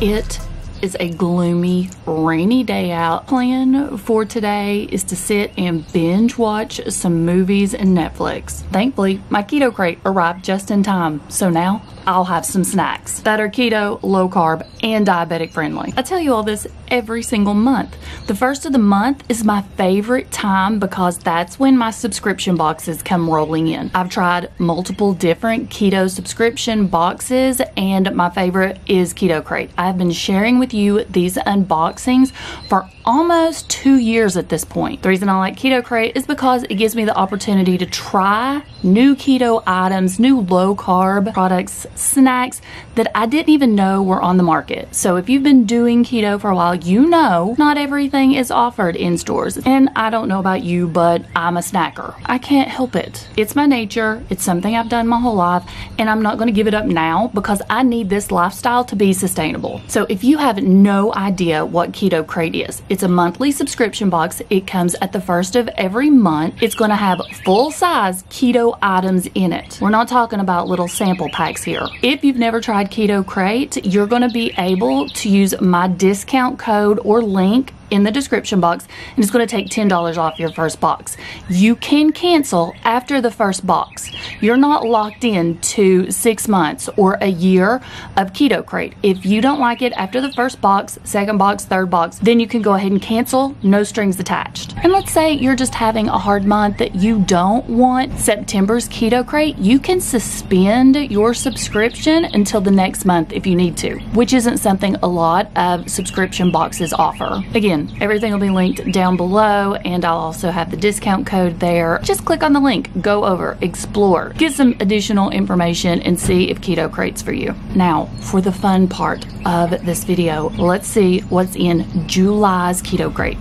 It is a gloomy, rainy day out. Plan for today is to sit and binge watch some movies and Netflix. Thankfully, my Keto Krate arrived just in time, so now I'll have some snacks that are keto, low carb, and diabetic friendly. I tell you all this every single month. The first of the month is my favorite time because that's when my subscription boxes come rolling in. I've tried multiple different keto subscription boxes, and my favorite is Keto Krate. I've been sharing with you these unboxings for almost two years at this point. The reason I like Keto Krate is because it gives me the opportunity to try new keto items, new low carb products, snacks that I didn't even know were on the market. So if you've been doing keto for a while, you know not everything is offered in stores. And I don't know about you, but I'm a snacker. I can't help it. It's my nature. It's something I've done my whole life, and I'm not going to give it up now because I need this lifestyle to be sustainable. So if you have no idea what Keto Krate is, it's a monthly subscription box. It comes at the first of every month. It's going to have full size keto items in it. We're not talking about little sample packs here. If you've never tried Keto Krate, you're going to be able to use my discount code or link in the description box and it's going to take $10 off your first box. You can cancel after the first box. You're not locked in to six months or a year of Keto Krate. If you don't like it after the first box, second box, third box, then you can go ahead and cancel, no strings attached. And let's say you're just having a hard month that you don't want September's Keto Krate, you can suspend your subscription until the next month if you need to, which isn't something a lot of subscription boxes offer. Again, Again, everything will be linked down below and I'll also have the discount code there. Just click on the link, go over, explore, get some additional information and see if Keto Krate's for you. Now, for the fun part of this video, let's see what's in July's Keto Krate.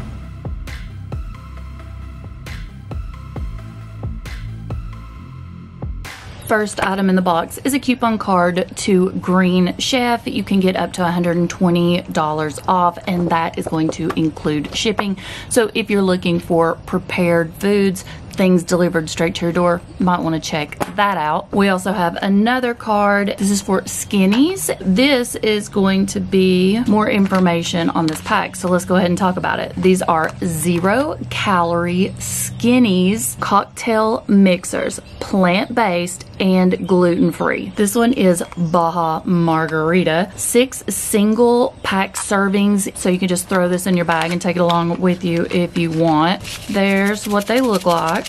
First item in the box is a coupon card to Green Chef. You can get up to $120 off and that is going to include shipping. So if you're looking for prepared foods, things delivered straight to your door, might want to check that out. We also have another card. This is for Skinnies. This is going to be more information on this pack. So let's go ahead and talk about it. These are zero calorie Skinnies cocktail mixers, plant-based and gluten-free. This one is Baja Margarita. Six single pack servings. So you can just throw this in your bag and take it along with you if you want. There's what they look like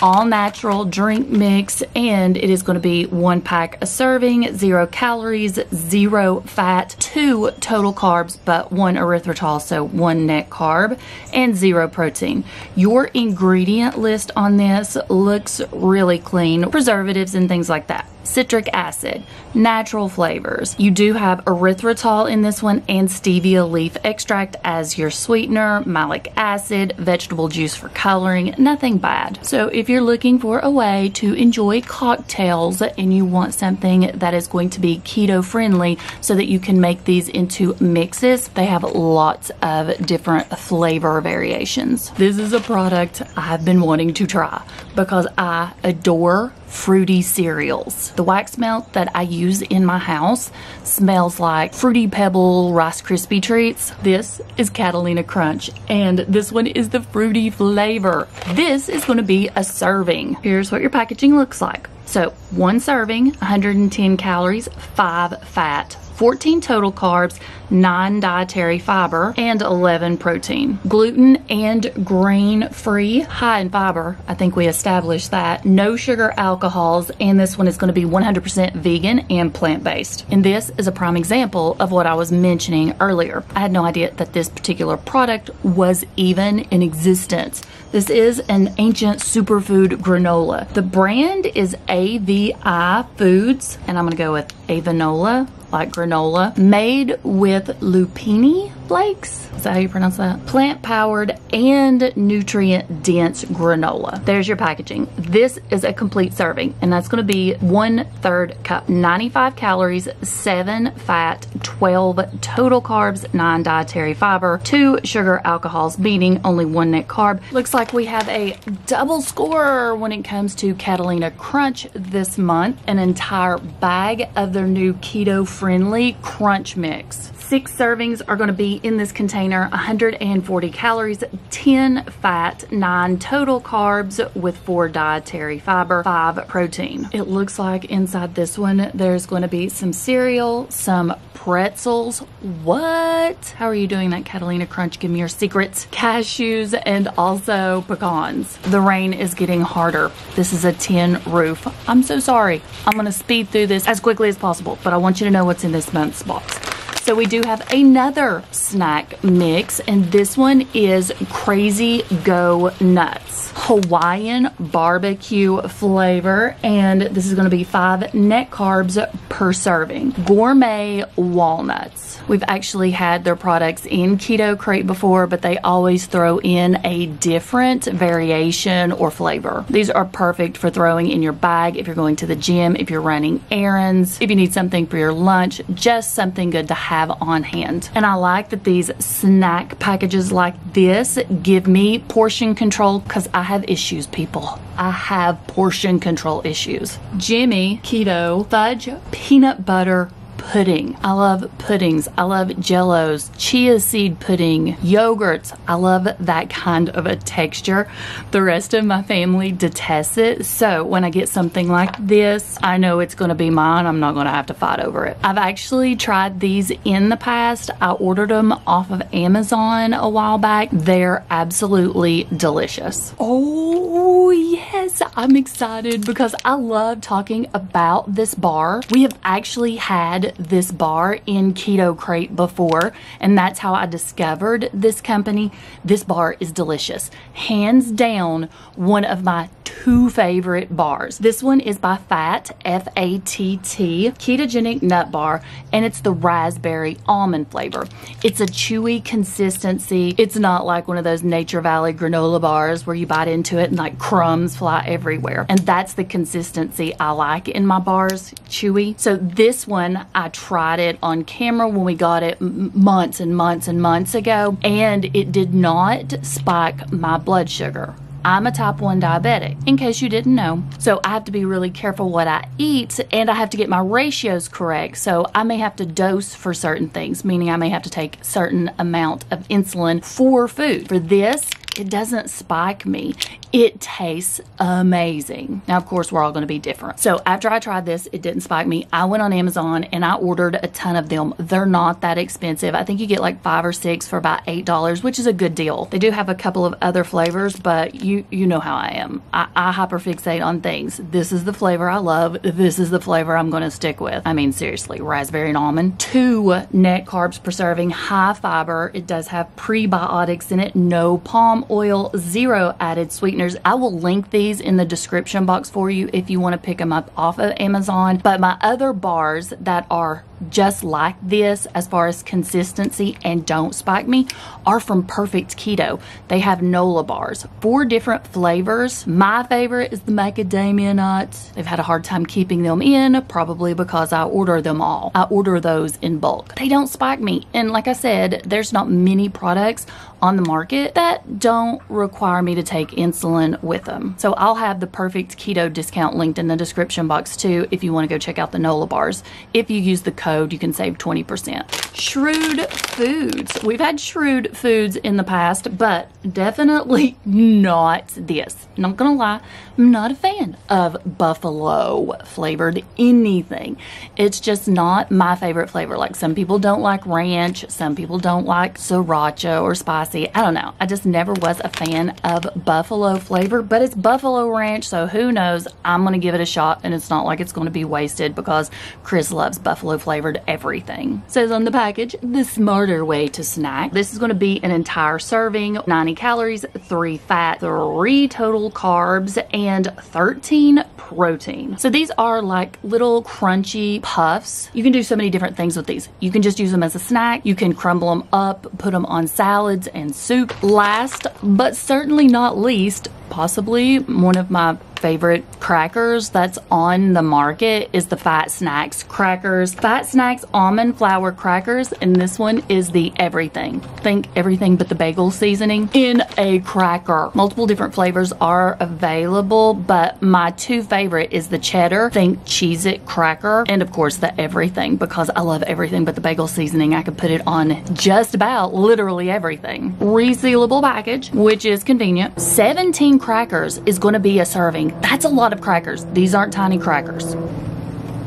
all natural drink mix and it is going to be one pack a serving zero calories zero fat two total carbs but one erythritol so one net carb and zero protein your ingredient list on this looks really clean preservatives and things like that citric acid, natural flavors. You do have erythritol in this one and stevia leaf extract as your sweetener, malic acid, vegetable juice for coloring, nothing bad. So if you're looking for a way to enjoy cocktails and you want something that is going to be keto friendly so that you can make these into mixes, they have lots of different flavor variations. This is a product I've been wanting to try because I adore fruity cereals. The wax melt that I use in my house smells like Fruity Pebble Rice Krispie treats. This is Catalina Crunch and this one is the fruity flavor. This is going to be a serving. Here's what your packaging looks like. So one serving, 110 calories, five fat. 14 total carbs, 9 dietary fiber, and 11 protein. Gluten and grain free, high in fiber. I think we established that. No sugar alcohols, and this one is going to be 100% vegan and plant based. And this is a prime example of what I was mentioning earlier. I had no idea that this particular product was even in existence. This is an ancient superfood granola. The brand is AVI Foods, and I'm going to go with Avanola like granola, made with lupini flakes. Is that how you pronounce that? Plant powered and nutrient dense granola. There's your packaging. This is a complete serving and that's gonna be one third cup. 95 calories, seven fat, 12 total carbs, nine dietary fiber, two sugar alcohols, meaning only one net carb. Looks like we have a double score when it comes to Catalina Crunch this month. An entire bag of their new keto friendly crunch mix Six servings are going to be in this container, 140 calories, 10 fat, 9 total carbs with 4 dietary fiber, 5 protein. It looks like inside this one there's going to be some cereal, some pretzels. What? How are you doing that, Catalina Crunch? Give me your secrets. Cashews and also pecans. The rain is getting harder. This is a tin roof. I'm so sorry. I'm to speed through this as quickly as possible, but I want you to know what's in this month's box. So we do have another snack mix, and this one is Crazy Go Nuts. Hawaiian barbecue flavor, and this is gonna be five net carbs per serving. Gourmet walnuts. We've actually had their products in Keto Krate before, but they always throw in a different variation or flavor. These are perfect for throwing in your bag if you're going to the gym, if you're running errands, if you need something for your lunch, just something good to have on hand. And I like that these snack packages like this give me portion control because I have issues, people. I have portion control issues. Jimmy Keto Fudge Peanut Butter pudding. I love puddings. I love jellos, chia seed pudding, yogurts. I love that kind of a texture. The rest of my family detests it. So when I get something like this, I know it's going to be mine. I'm not going to have to fight over it. I've actually tried these in the past. I ordered them off of Amazon a while back. They're absolutely delicious. Oh, yes. I'm excited because I love talking about this bar. We have actually had this bar in Keto Krate before, and that's how I discovered this company. This bar is delicious. Hands down, one of my two favorite bars. This one is by Fatt, F A T T, ketogenic nut bar, and it's the raspberry almond flavor. It's a chewy consistency. It's not like one of those Nature Valley granola bars where you bite into it and like crumbs fly everywhere. And that's the consistency I like in my bars, chewy. So this one, I tried it on camera when we got it months and months and months ago, and it did not spike my blood sugar. I'm a type 1 diabetic, in case you didn't know. So I have to be really careful what I eat and I have to get my ratios correct. So I may have to dose for certain things, meaning I may have to take certain amount of insulin for food. For this, it doesn't spike me. It tastes amazing. Now, of course, we're all going to be different. So after I tried this, it didn't spike me. I went on Amazon and I ordered a ton of them. They're not that expensive. I think you get like five or six for about $8, which is a good deal. They do have a couple of other flavors, but you, you know how I am. I, I hyperfixate on things. This is the flavor I love. This is the flavor I'm going to stick with. I mean, seriously, raspberry and almond. Two net carbs per serving, high fiber. It does have prebiotics in it, no palm oil, zero added sweeteners. I will link these in the description box for you if you want to pick them up off of Amazon. But my other bars that are just like this as far as consistency and don't spike me are from Perfect Keto. They have Nola bars, four different flavors. My favorite is the macadamia nuts. They've had a hard time keeping them in, probably because I order them all. I order those in bulk. They don't spike me. And like I said, there's not many products on the market that don't require me to take insulin with them. So I'll have the Perfect Keto discount linked in the description box too if you want to go check out the Nola bars. If you use the code, you can save 20%. Shrewd Foods. We've had Shrewd Foods in the past, but definitely not this. Not gonna lie, I'm not a fan of buffalo flavored anything. It's just not my favorite flavor. Like some people don't like ranch, some people don't like sriracha or spicy. I don't know. I just never was a fan of buffalo flavor, but it's buffalo ranch, so who knows? I'm gonna give it a shot and it's not like it's gonna be wasted because Chris loves buffalo flavored everything. says on the package, the smarter way to snack. This is gonna be an entire serving, 90 calories, three fat, three total carbs, and 13 protein. So these are like little crunchy puffs. You can do so many different things with these. You can just use them as a snack. You can crumble them up, put them on salads and soup. Last, but certainly not least, possibly one of my favorite crackers that's on the market is the Fat Snax crackers. Fat Snax almond flour crackers, and this one is the everything. Think everything but the bagel seasoning in a cracker. Multiple different flavors are available, but my two favorite is the cheddar, think Cheez It cracker, and of course the everything because I love everything but the bagel seasoning. I could put it on just about literally everything. Resealable package, which is convenient. 17 crackers is going to be a serving. That's a lot of crackers. These aren't tiny crackers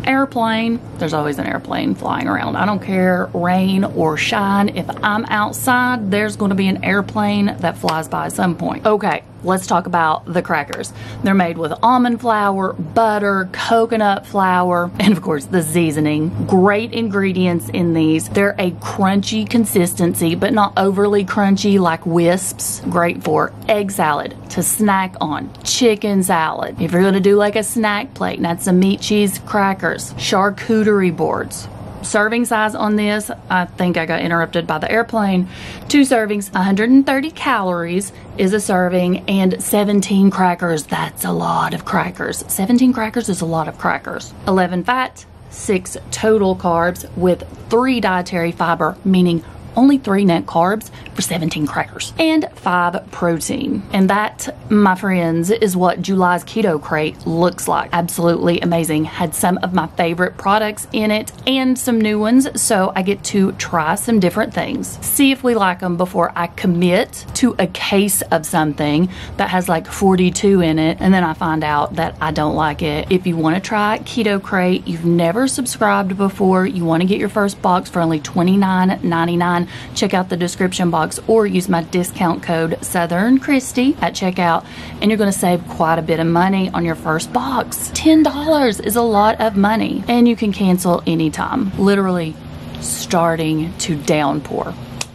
airplane, there's always an airplane flying around. I don't care rain or shine. If I'm outside, there's going to be an airplane that flies by at some point. Okay, let's talk about the crackers. They're made with almond flour, butter, coconut flour, and of course the seasoning. Great ingredients in these. They're a crunchy consistency, but not overly crunchy like Whisps. Great for egg salad, to snack on, chicken salad. If you're gonna do like a snack plate, that's some meat cheese crackers, charcuterie boards, serving size on this, I think I got interrupted by the airplane. Two servings, 130 calories is a serving, and 17 crackers. That's a lot of crackers. 17 crackers is a lot of crackers. 11 fat, 6 total carbs with 3 dietary fiber, meaning only 3 net carbs for 17 crackers, and 5 protein. And that, my friends, is what July's Keto Krate looks like. Absolutely amazing. Had some of my favorite products in it and some new ones, so I get to try some different things. See if we like them before I commit to a case of something that has like 42 in it, and then I find out that I don't like it. If you want to try Keto Krate, you've never subscribed before, you want to get your first box for only $29.99, check out the description box box or use my discount code Southern Kristi at checkout and you're going to save quite a bit of money on your first box. $10 is a lot of money and you can cancel anytime. Literally starting to downpour.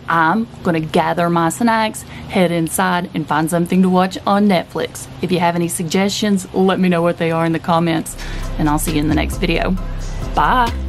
I'm going to gather my snacks, head inside, and find something to watch on Netflix. If you have any suggestions, let me know what they are in the comments, and I'll see you in the next video. Bye.